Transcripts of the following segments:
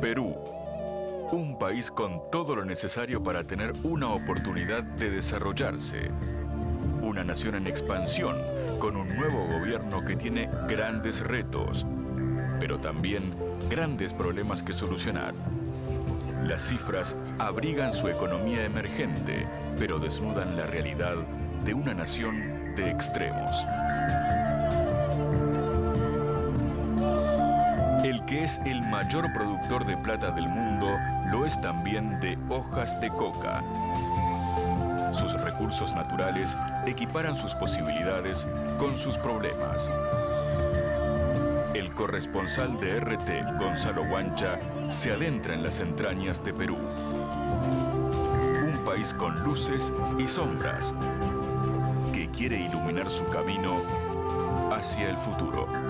Perú. Un país con todo lo necesario para tener una oportunidad de desarrollarse. Una nación en expansión, con un nuevo gobierno que tiene grandes retos, pero también grandes problemas que solucionar. Las cifras abrigan su economía emergente, pero desnudan la realidad de una nación de extremos. Es el mayor productor de plata del mundo lo es también de hojas de coca. Sus recursos naturales equiparan sus posibilidades con sus problemas. El corresponsal de RT, Gonzalo Guancha, se adentra en las entrañas de Perú. Un país con luces y sombras que quiere iluminar su camino hacia el futuro.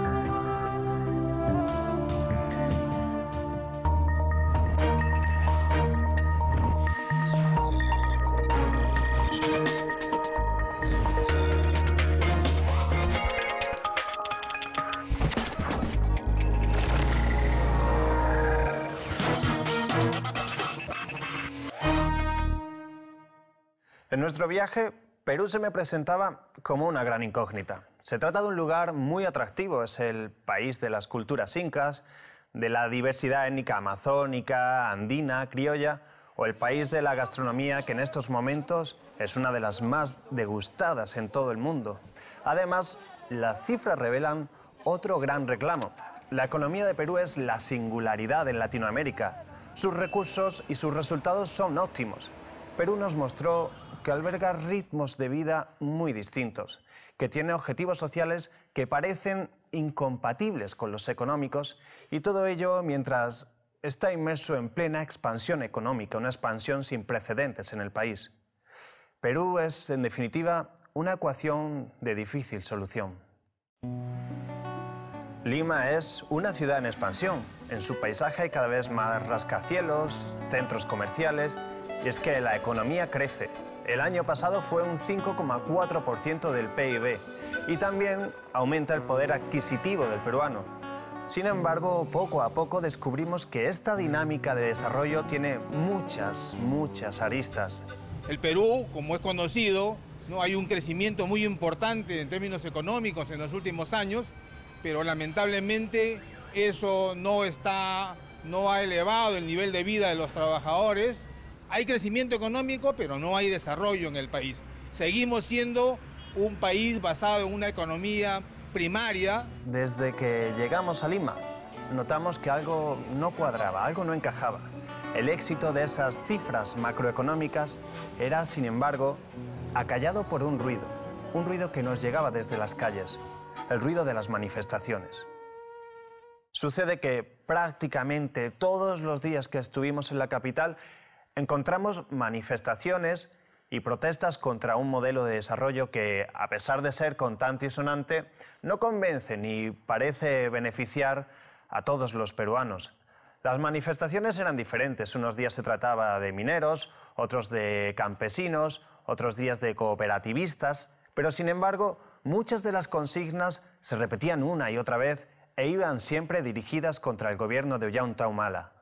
Nuestro viaje, Perú se me presentaba como una gran incógnita. Se trata de un lugar muy atractivo, es el país de las culturas incas, de la diversidad étnica amazónica, andina, criolla, o el país de la gastronomía que en estos momentos es una de las más degustadas en todo el mundo. Además, las cifras revelan otro gran reclamo. La economía de Perú es la singularidad en Latinoamérica. Sus recursos y sus resultados son óptimos. Perú nos mostró que alberga ritmos de vida muy distintos, que tiene objetivos sociales que parecen incompatibles con los económicos y todo ello mientras está inmerso en plena expansión económica, una expansión sin precedentes en el país. Perú es, en definitiva, una ecuación de difícil solución. Lima es una ciudad en expansión. En su paisaje hay cada vez más rascacielos, centros comerciales, y es que la economía crece, el año pasado fue un 5,4% del PIB y también aumenta el poder adquisitivo del peruano. Sin embargo, poco a poco descubrimos que esta dinámica de desarrollo tiene muchas, muchas aristas. El Perú, como es conocido, ¿no? hay un crecimiento muy importante en términos económicos en los últimos años, pero lamentablemente eso no, está, no ha elevado el nivel de vida de los trabajadores hay crecimiento económico, pero no hay desarrollo en el país. Seguimos siendo un país basado en una economía primaria. Desde que llegamos a Lima, notamos que algo no cuadraba, algo no encajaba. El éxito de esas cifras macroeconómicas era, sin embargo, acallado por un ruido, un ruido que nos llegaba desde las calles, el ruido de las manifestaciones. Sucede que prácticamente todos los días que estuvimos en la capital encontramos manifestaciones y protestas contra un modelo de desarrollo que, a pesar de ser contante y sonante, no convence ni parece beneficiar a todos los peruanos. Las manifestaciones eran diferentes. Unos días se trataba de mineros, otros de campesinos, otros días de cooperativistas, pero sin embargo, muchas de las consignas se repetían una y otra vez e iban siempre dirigidas contra el gobierno de Ollanta Humala.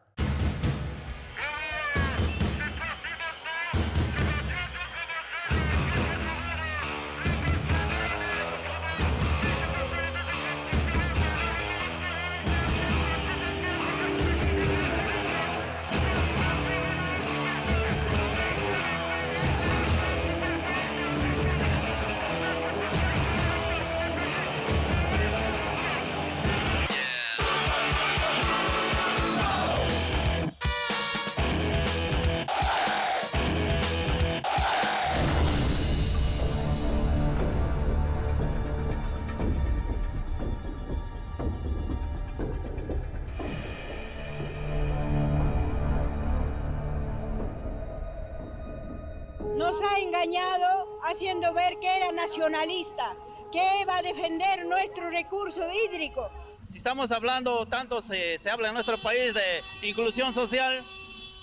Haciendo ver que era nacionalista, que iba a defender nuestro recurso hídrico. Si estamos hablando, tanto se, se habla en nuestro país de inclusión social,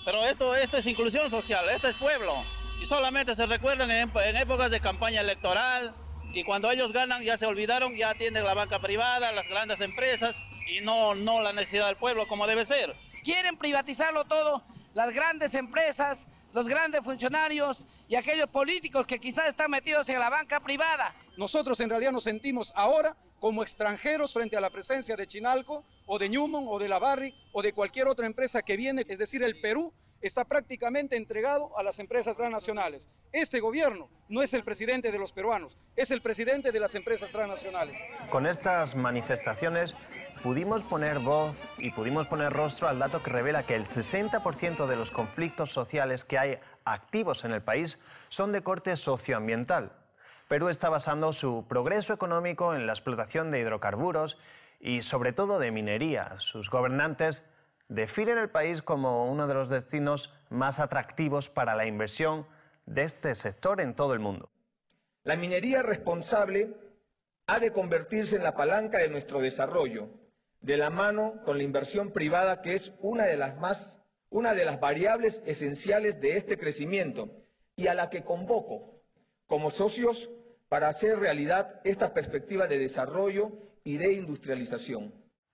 pero esto, esto es inclusión social, esto es pueblo. Y solamente se recuerdan en, en épocas de campaña electoral, y cuando ellos ganan ya se olvidaron, ya atienden la banca privada, las grandes empresas y no, no la necesidad del pueblo como debe ser. Quieren privatizarlo todo, las grandes empresas, los grandes funcionarios y aquellos políticos que quizás están metidos en la banca privada. Nosotros en realidad nos sentimos ahora como extranjeros frente a la presencia de Chinalco o de Newman o de la Barrick o de cualquier otra empresa que viene, es decir, el Perú está prácticamente entregado a las empresas transnacionales. Este gobierno no es el presidente de los peruanos, es el presidente de las empresas transnacionales. Con estas manifestaciones pudimos poner voz y pudimos poner rostro al dato que revela que el 60% de los conflictos sociales que hay activos en el país son de corte socioambiental. Perú está basando su progreso económico en la explotación de hidrocarburos y sobre todo de minería. Sus gobernantes definen el país como uno de los destinos más atractivos para la inversión de este sector en todo el mundo. La minería responsable ha de convertirse en la palanca de nuestro desarrollo, de la mano con la inversión privada que es una de las más una de las variables esenciales de este crecimiento y a la que convoco como socios para hacer realidad esta perspectiva de desarrollo y de industrialización.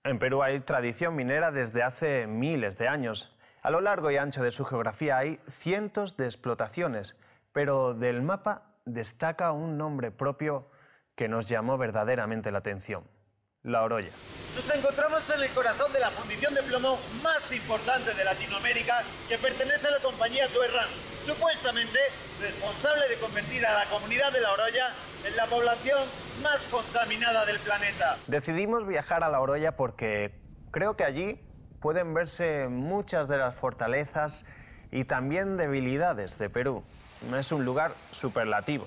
En Perú hay tradición minera desde hace miles de años. A lo largo y ancho de su geografía hay cientos de explotaciones, pero del mapa destaca un nombre propio que nos llamó verdaderamente la atención, la Oroya. Nos encontramos en el corazón de la fundición de plomo más importante de Latinoamérica que pertenece a la compañía Tuerran, supuestamente responsable de convertir a la comunidad de La Oroya en la población más contaminada del planeta. Decidimos viajar a La Oroya porque creo que allí pueden verse muchas de las fortalezas y también debilidades de Perú. Es un lugar superlativo,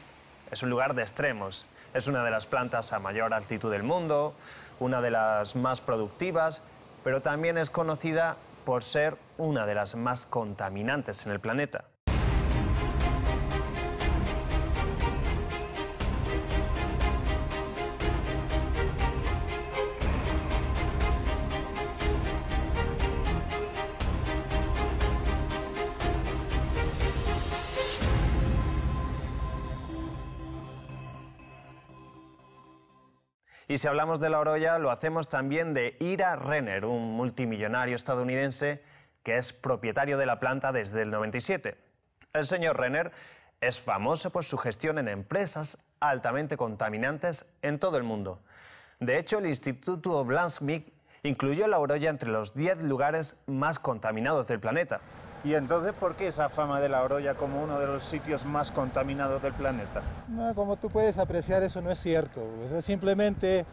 es un lugar de extremos, es una de las plantas a mayor altitud del mundo, una de las más productivas, pero también es conocida por ser una de las más contaminantes en el planeta. Y si hablamos de la Oroya, lo hacemos también de Ira Renner, un multimillonario estadounidense que es propietario de la planta desde el 97. El señor Renner es famoso por su gestión en empresas altamente contaminantes en todo el mundo. De hecho, el Instituto Blansmith incluyó la Oroya entre los 10 lugares más contaminados del planeta. ¿Y entonces por qué esa fama de la Oroya como uno de los sitios más contaminados del planeta? No, como tú puedes apreciar, eso no es cierto. simplemente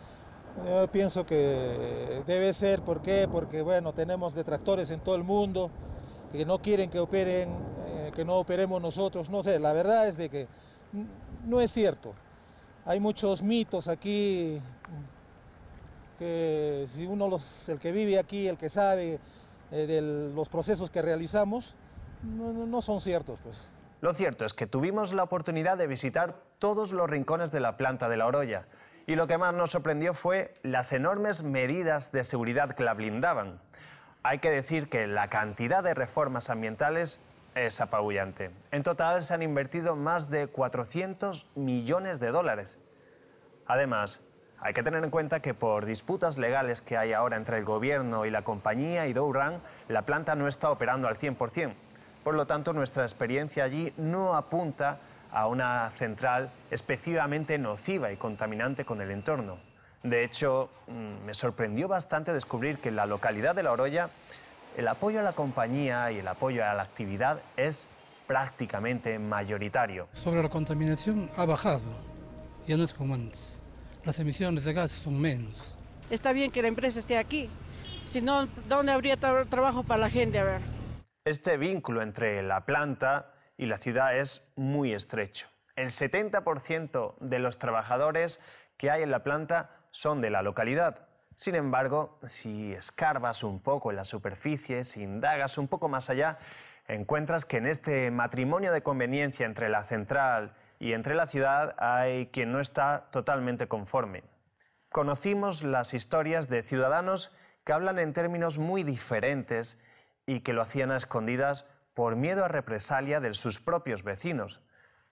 yo pienso que debe ser, ¿por qué? Porque bueno, tenemos detractores en todo el mundo que no quieren que operen, eh, que no operemos nosotros. No sé, la verdad es de que no es cierto. Hay muchos mitos aquí que si uno los, el que vive aquí, el que sabe, eh, de los procesos que realizamos no, son ciertos. Pues. Lo cierto es que tuvimos la oportunidad de visitar todos los rincones de la planta de la Oroya y lo que más nos sorprendió fue las enormes medidas de seguridad que la blindaban. Hay que decir que la cantidad de reformas ambientales es apabullante. En total se han invertido más de 400 millones de dólares. Además, hay que tener en cuenta que por disputas legales que hay ahora entre el gobierno y la compañía y Douran, la planta no está operando al 100%. Por lo tanto, nuestra experiencia allí no apunta a una central específicamente nociva y contaminante con el entorno. De hecho, mm, me sorprendió bastante descubrir que en la localidad de La Oroya el apoyo a la compañía y el apoyo a la actividad es prácticamente mayoritario. Sobre la contaminación ha bajado, ya no es como antes las emisiones de gas son menos. Está bien que la empresa esté aquí, si no, ¿dónde habría trabajo para la gente? A ver. Este vínculo entre la planta y la ciudad es muy estrecho. El 70% de los trabajadores que hay en la planta son de la localidad. Sin embargo, si escarbas un poco en la superficie, si indagas un poco más allá, encuentras que en este matrimonio de conveniencia entre la central y entre la ciudad hay quien no está totalmente conforme. Conocimos las historias de ciudadanos que hablan en términos muy diferentes y que lo hacían a escondidas por miedo a represalia de sus propios vecinos.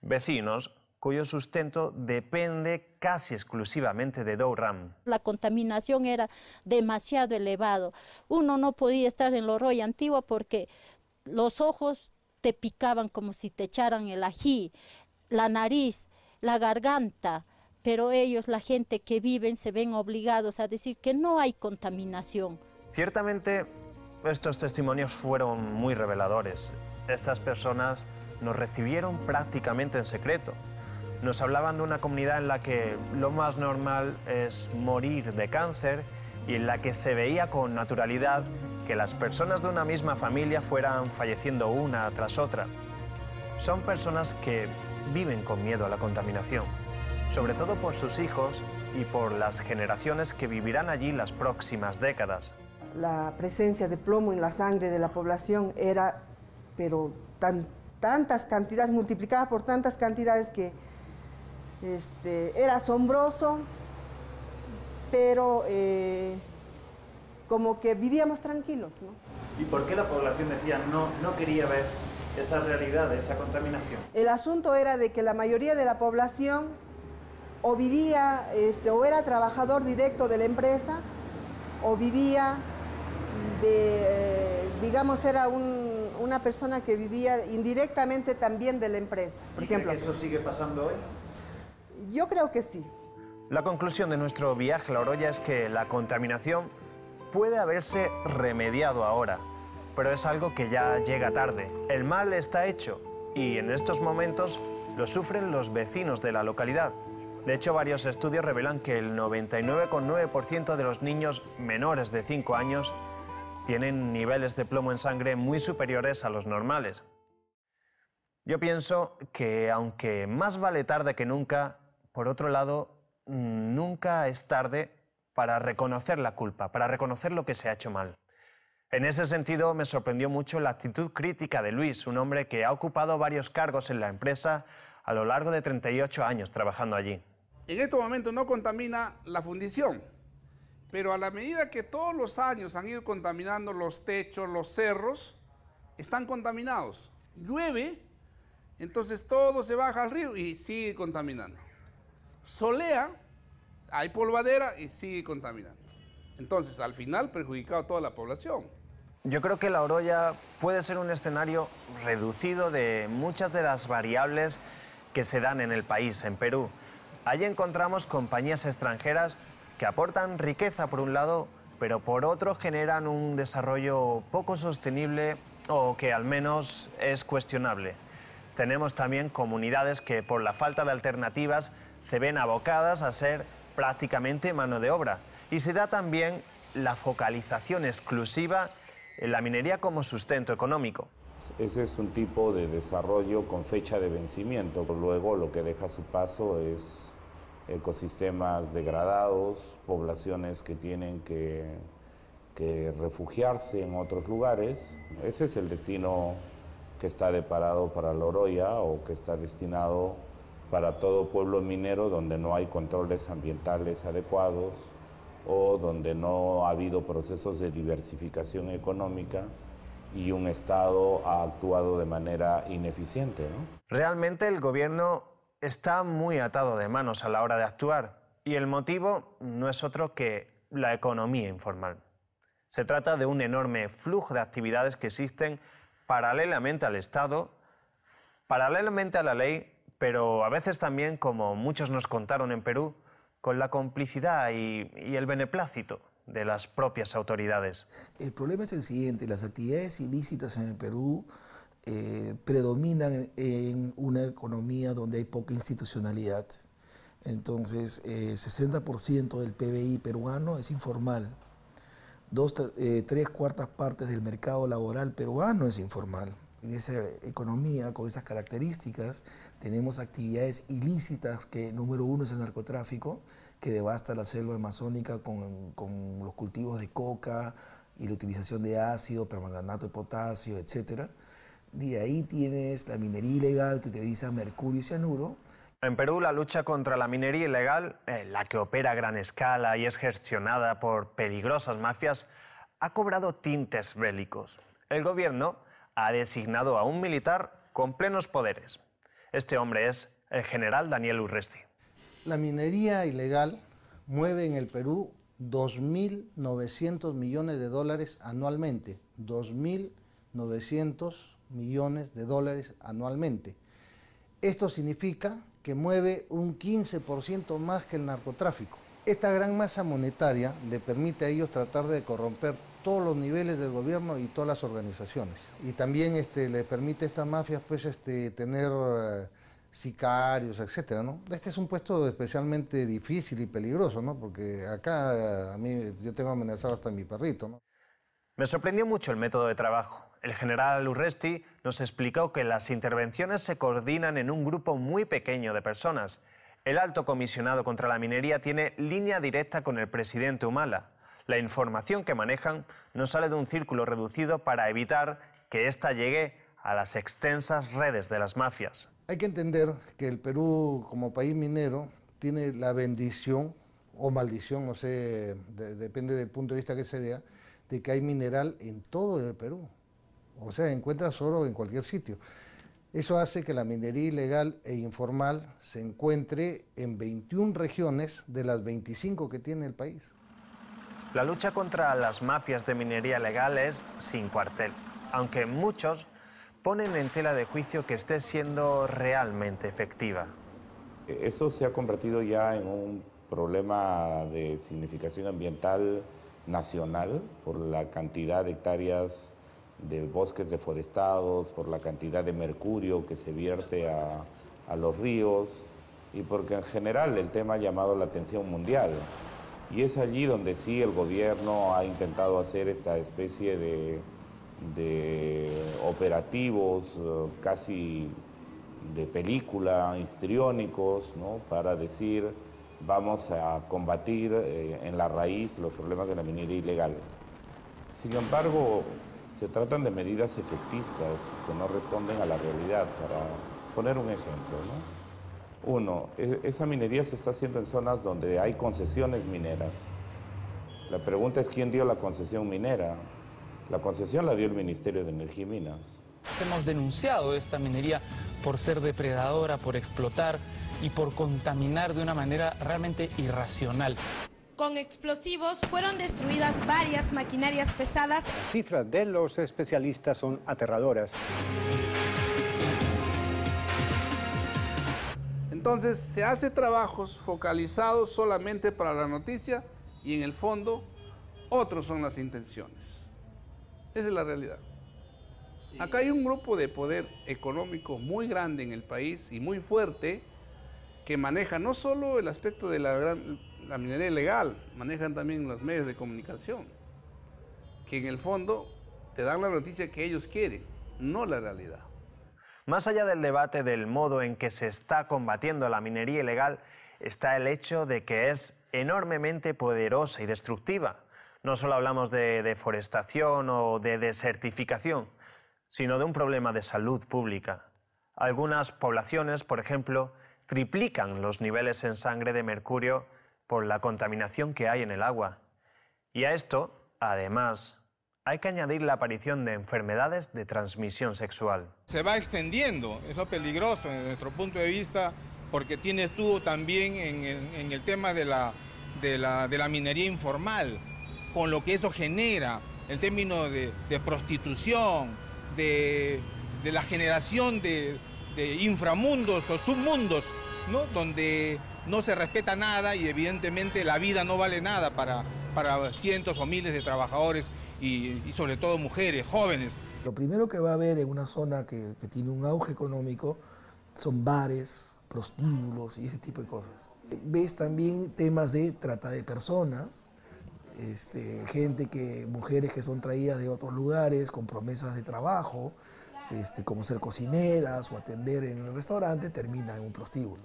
Vecinos cuyo sustento depende casi exclusivamente de Douram. La contaminación era demasiado elevado. Uno no podía estar en Loroy Antigua porque los ojos te picaban como si te echaran el ají, la nariz, la garganta, pero ellos, la gente que viven, se ven obligados a decir que no hay contaminación. Ciertamente, estos testimonios fueron muy reveladores. Estas personas nos recibieron prácticamente en secreto. Nos hablaban de una comunidad en la que lo más normal es morir de cáncer y en la que se veía con naturalidad que las personas de una misma familia fueran falleciendo una tras otra. Son personas que viven con miedo a la contaminación, sobre todo por sus hijos y por las generaciones que vivirán allí las próximas décadas. La presencia de plomo en la sangre de la población era, pero tan, tantas cantidades, multiplicadas por tantas cantidades que este, era asombroso, pero eh, como que vivíamos tranquilos. ¿no? ¿Y por qué la población decía no, no quería ver esa realidad, esa contaminación? El asunto era de que la mayoría de la población o vivía este, o era trabajador directo de la empresa o vivía de, digamos, era una persona que vivía indirectamente también de la empresa. Por ejemplo, ¿Eso sigue pasando hoy? Yo creo que sí. La conclusión de nuestro viaje a la Oroya es que la contaminación puede haberse remediado ahora, pero es algo que ya llega tarde. El mal está hecho y en estos momentos lo sufren los vecinos de la localidad. De hecho, varios estudios revelan que el 99,9% de los niños menores de 5 años tienen niveles de plomo en sangre muy superiores a los normales. Yo pienso que aunque más vale tarde que nunca, por otro lado, nunca es tarde para reconocer la culpa, para reconocer lo que se ha hecho mal. En ese sentido, me sorprendió mucho la actitud crítica de Luis, un hombre que ha ocupado varios cargos en la empresa a lo largo de 38 años trabajando allí. En este momento no contamina la fundición, pero a la medida que todos los años han ido contaminando los techos, los cerros, están contaminados. Llueve, entonces todo se baja al río y sigue contaminando. Solea, hay polvadera y sigue contaminando. Entonces, al final, perjudicado a toda la población. Yo creo que la Oroya puede ser un escenario reducido de muchas de las variables que se dan en el país, en Perú. Allí encontramos compañías extranjeras que aportan riqueza por un lado, pero por otro generan un desarrollo poco sostenible o que al menos es cuestionable. Tenemos también comunidades que por la falta de alternativas se ven abocadas a ser prácticamente mano de obra. Y se da también la focalización exclusiva la minería como sustento económico. Ese es un tipo de desarrollo con fecha de vencimiento. Luego lo que deja su paso es ecosistemas degradados, poblaciones que tienen que, que refugiarse en otros lugares. Ese es el destino que está deparado para Loroya o que está destinado para todo pueblo minero donde no hay controles ambientales adecuados o donde no ha habido procesos de diversificación económica y un Estado ha actuado de manera ineficiente. Realmente el gobierno está muy atado de manos a la hora de actuar y el motivo no es otro que la economía informal. Se trata de un enorme flujo de actividades que existen paralelamente al Estado, paralelamente a la ley pero a veces también, como muchos nos contaron en Perú, con la complicidad y, el beneplácito de las propias autoridades. El problema es el siguiente, las actividades ilícitas en el Perú eh, predominan en una economía donde hay poca institucionalidad. Entonces, eh, 60% del PBI peruano es informal. Dos, eh, tres cuartas partes del mercado laboral peruano es informal en esa economía con esas características, tenemos actividades ilícitas que número uno es el narcotráfico, que devasta la selva amazónica con, con los cultivos de coca y la utilización de ácido, permanganato de potasio, etc. De ahí tienes la minería ilegal que utiliza mercurio y cianuro. En Perú la lucha contra la minería ilegal, eh, la que opera a gran escala y es gestionada por peligrosas mafias, ha cobrado tintes bélicos. El gobierno ha designado a un militar con plenos poderes. Este hombre es el general Daniel Urresti. La minería ilegal mueve en el Perú 2.900 millones de dólares anualmente. 2.900 millones de dólares anualmente. Esto significa que mueve un 15% más que el narcotráfico. Esta gran masa monetaria le permite a ellos tratar de corromper todos los niveles del gobierno y todas las organizaciones. Y también este, le permite a estas mafias pues, este, tener eh, sicarios, etcétera, ¿no? Este es un puesto especialmente difícil y peligroso, ¿no? Porque acá eh, a mí yo tengo amenazado hasta mi perrito, ¿no? Me sorprendió mucho el método de trabajo. El general Urresti nos explicó que las intervenciones se coordinan en un grupo muy pequeño de personas. El alto comisionado contra la minería tiene línea directa con el presidente Humala. La información que manejan no sale de un círculo reducido para evitar que ésta llegue a las extensas redes de las mafias. Hay que entender que el Perú, como país minero, tiene la bendición o maldición, no sé, depende del punto de vista que se vea, de que hay mineral en todo el Perú. O sea, encuentras oro en cualquier sitio. Eso hace que la minería ilegal e informal se encuentre en 21 regiones de las 25 que tiene el país. La lucha contra las mafias de minería legal es sin cuartel, aunque muchos ponen en tela de juicio que esté siendo realmente efectiva. Eso se ha convertido ya en un problema de significación ambiental nacional por la cantidad de hectáreas de bosques deforestados, por la cantidad de mercurio que se vierte a, a los ríos y porque en general el tema ha llamado la atención mundial. Y es allí donde sí el gobierno ha intentado hacer esta especie de, operativos eh, casi de película, histriónicos, ¿no? para decir vamos a combatir eh, en la raíz los problemas de la minería ilegal. Sin embargo, se tratan de medidas efectistas que no responden a la realidad. Para poner un ejemplo, ¿no? Uno, e, esa minería se está haciendo en zonas donde hay concesiones mineras. La pregunta es quién dio la concesión minera. La concesión la dio el Ministerio de Energía y Minas. Hemos denunciado esta minería por ser depredadora, por explotar y por contaminar de una manera realmente irracional. Con explosivos fueron destruidas varias maquinarias pesadas. Las cifras de los especialistas son aterradoras. Entonces se hace trabajos focalizados solamente para la noticia y en el fondo otros son las intenciones. Esa es la realidad. Acá hay un grupo de poder económico muy grande en el país y muy fuerte que maneja no solo el aspecto de la, la minería ilegal, manejan también los medios de comunicación, que en el fondo te dan la noticia que ellos quieren, no la realidad. Más allá del debate del modo en que se está combatiendo la minería ilegal, está el hecho de que es enormemente poderosa y destructiva. No solo hablamos de deforestación o de desertificación, sino de un problema de salud pública. Algunas poblaciones, por ejemplo, triplican los niveles en sangre de mercurio por la contaminación que hay en el agua. Y a esto, además, hay que añadir la aparición de enfermedades de transmisión sexual. Se va extendiendo, es lo peligroso desde nuestro punto de vista, porque tienes tú también en el, tema de la, de, minería informal, con lo que eso genera, el término de, prostitución, de, la generación de, inframundos o submundos, ¿no? donde no se respeta nada y evidentemente la vida no vale nada para, para cientos o miles de trabajadores y, sobre todo mujeres, jóvenes. Lo primero que va a haber en una zona que, tiene un auge económico son bares, prostíbulos y ese tipo de cosas. Ves también temas de trata de personas, este, gente que, mujeres que son traídas de otros lugares con promesas de trabajo, este, como ser cocineras o atender en el restaurante, termina en un prostíbulo.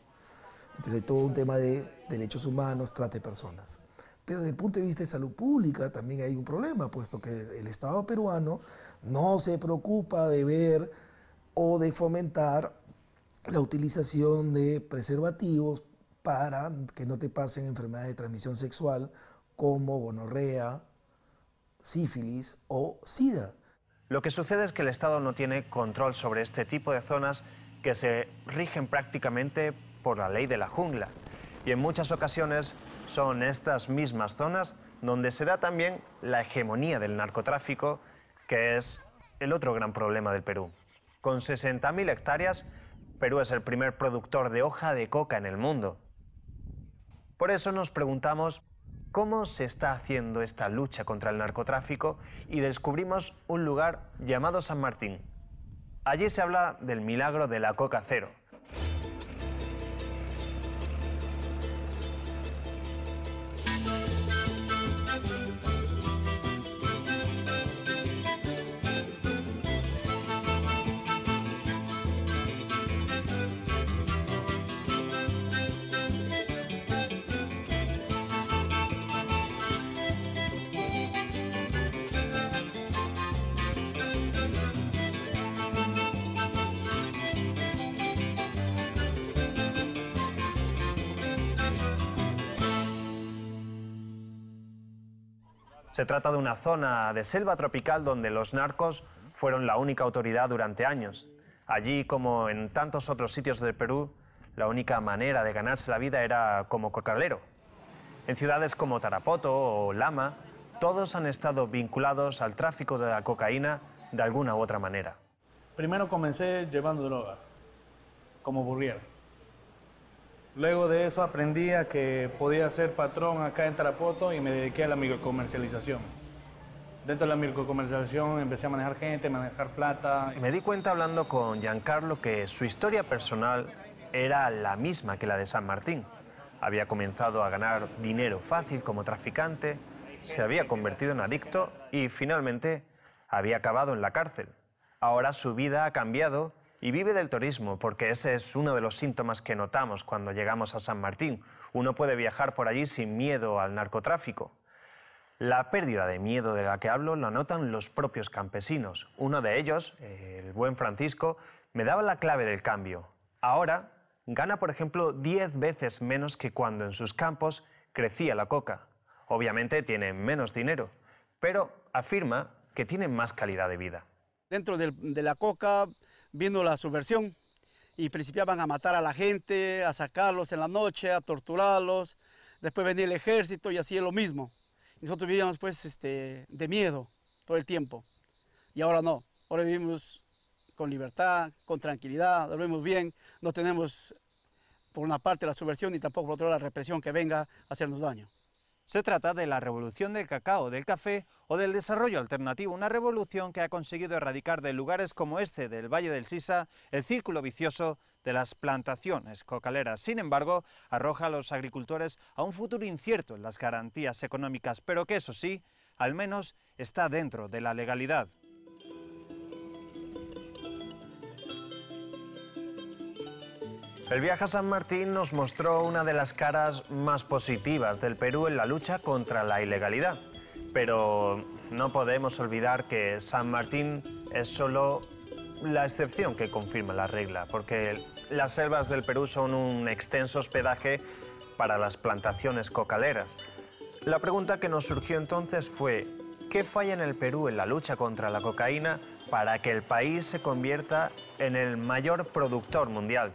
Entonces hay todo un tema de derechos humanos, trata de personas. Pero desde el punto de vista de salud pública también hay un problema, puesto que el Estado peruano no se preocupa de ver o de fomentar la utilización de preservativos para que no te pasen enfermedades de transmisión sexual como gonorrea, sífilis o sida. Lo que sucede es que el Estado no tiene control sobre este tipo de zonas que se rigen prácticamente por la ley de la jungla. Y en muchas ocasiones son estas mismas zonas donde se da también la hegemonía del narcotráfico, que es el otro gran problema del Perú. Con 60.000 hectáreas, Perú es el primer productor de hoja de coca en el mundo. Por eso nos preguntamos cómo se está haciendo esta lucha contra el narcotráfico y descubrimos un lugar llamado San Martín. Allí se habla del milagro de la coca cero, Se trata de una zona de selva tropical donde los narcos fueron la única autoridad durante años. Allí, como en tantos otros sitios del Perú, la única manera de ganarse la vida era como cocalero. En ciudades como Tarapoto o Lama, todos han estado vinculados al tráfico de la cocaína de alguna u otra manera. Primero comencé llevando drogas, como burrier. Luego de eso aprendí a que podía ser patrón acá en Tarapoto y me dediqué a la microcomercialización. Dentro de la microcomercialización empecé a manejar gente, manejar plata. Me di cuenta hablando con Giancarlo que su historia personal era la misma que la de San Martín. Había comenzado a ganar dinero fácil como traficante, se había convertido en adicto y finalmente había acabado en la cárcel. Ahora su vida ha cambiado y vive del turismo, porque ese es uno de los síntomas que notamos cuando llegamos a San Martín. Uno puede viajar por allí sin miedo al narcotráfico. La pérdida de miedo de la que hablo la notan los propios campesinos. Uno de ellos, el buen Francisco, me daba la clave del cambio. Ahora gana, por ejemplo, 10 veces menos que cuando en sus campos crecía la coca. Obviamente tiene menos dinero, pero afirma que tiene más calidad de vida. Dentro de la coca viendo la subversión y principiaban a matar a la gente, a sacarlos en la noche, a torturarlos. Después venía el ejército y es lo mismo. nosotros vivíamos pues este, de miedo todo el tiempo. Y ahora no, ahora vivimos con libertad, con tranquilidad, dormimos bien, no tenemos por una parte la subversión y tampoco por otra la represión que venga a hacernos daño. Se trata de la revolución del cacao, del café o del desarrollo alternativo, una revolución que ha conseguido erradicar de lugares como este del Valle del Sisa el círculo vicioso de las plantaciones cocaleras. Sin embargo, arroja a los agricultores a un futuro incierto en las garantías económicas, pero que eso sí, al menos está dentro de la legalidad. El viaje a San Martín nos mostró una de las caras más positivas del Perú en la lucha contra la ilegalidad. Pero no podemos olvidar que San Martín es solo la excepción que confirma la regla, porque las selvas del Perú son un extenso hospedaje para las plantaciones cocaleras. La pregunta que nos surgió entonces fue, ¿qué falla en el Perú en la lucha contra la cocaína para que el país se convierta en el mayor productor mundial?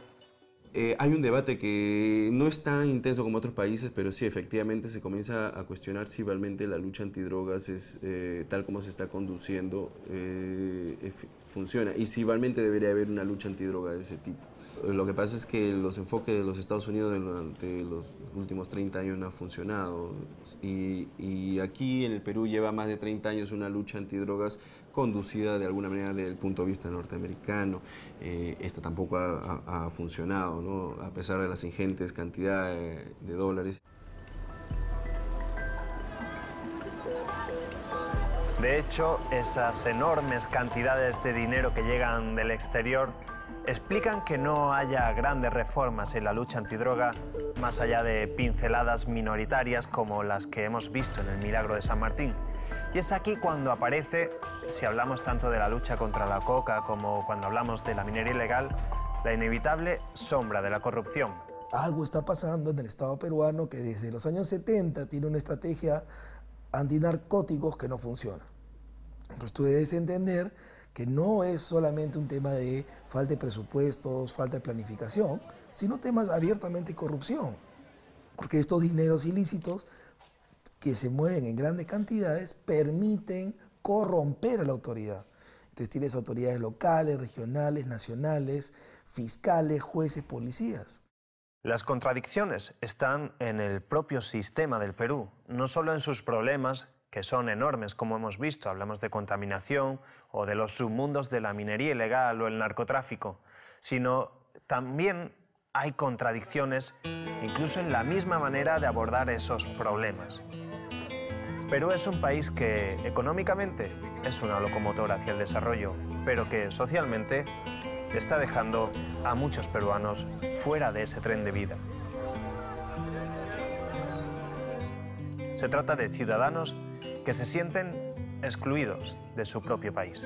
Eh, hay un debate que no es tan intenso como otros países, pero sí, efectivamente se comienza a cuestionar si realmente la lucha antidrogas es eh, tal como se está conduciendo, eh, funciona, y si realmente debería haber una lucha antidroga de ese tipo. Lo que pasa es que los enfoques de los Estados Unidos durante los últimos 30 años no han funcionado. Y, y, aquí en el Perú lleva más de 30 años una lucha antidrogas conducida de alguna manera desde el punto de vista norteamericano. Eh, esta tampoco ha, funcionado, ¿no? a pesar de las ingentes cantidades de dólares. De hecho, esas enormes cantidades de dinero que llegan del exterior explican que no haya grandes reformas en la lucha antidroga, más allá de pinceladas minoritarias como las que hemos visto en el Milagro de San Martín. Y es aquí cuando aparece, si hablamos tanto de la lucha contra la coca como cuando hablamos de la minería ilegal, la inevitable sombra de la corrupción. Algo está pasando en el Estado peruano que desde los años 70 tiene una estrategia antinarcóticos que no funciona. Entonces tú debes entender que no es solamente un tema de falta de presupuestos, falta de planificación, sino temas abiertamente corrupción. Porque estos dineros ilícitos que se mueven en grandes cantidades permiten corromper a la autoridad. Entonces tienes autoridades locales, regionales, nacionales, fiscales, jueces, policías. Las contradicciones están en el propio sistema del Perú, no solo en sus problemas, que son enormes, como hemos visto, hablamos de contaminación o de los submundos de la minería ilegal o el narcotráfico, sino también hay contradicciones incluso en la misma manera de abordar esos problemas. Perú es un país que económicamente es una locomotora hacia el desarrollo, pero que socialmente está dejando a muchos peruanos fuera de ese tren de vida. Se trata de ciudadanos que se sienten excluidos de su propio país.